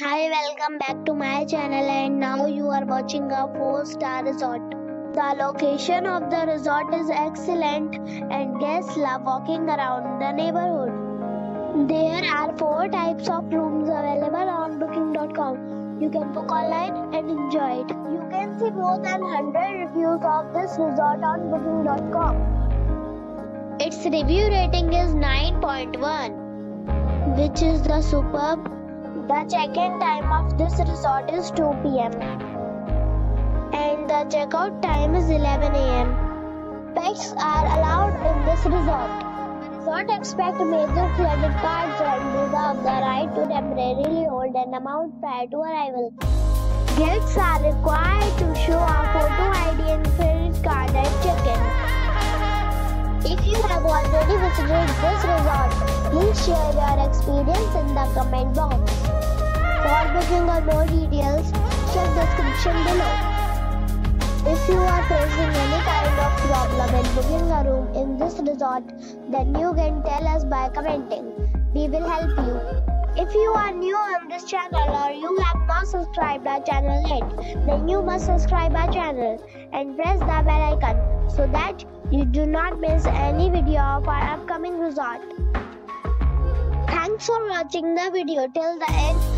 Hi, welcome back to my channel and now you are watching a 4 star resort. The location of the resort is excellent and guests love walking around the neighborhood. There are 4 types of rooms available on booking.com. You can book online and enjoy it. You can see more than 100 reviews of this resort on booking.com. Its review rating is 9.1 which is the superb. The check-in time of this resort is 2 p.m. and the checkout time is 11 a.m. Pets are allowed in this resort. The resort expect major credit cards and reserve the right to temporarily hold an amount prior to arrival. Guests are required to show a photo ID and credit card at check-in. If you have already visited this resort, please share your experience in the comment box. For booking or more details, check description below. If you are facing any kind of problem in booking a room in this resort, then you can tell us by commenting. We will help you. If you are new on this channel or you have not subscribed our channel yet, then you must subscribe our channel and press the bell icon so that you do not miss any video of our upcoming resort. Thanks for watching the video till the end.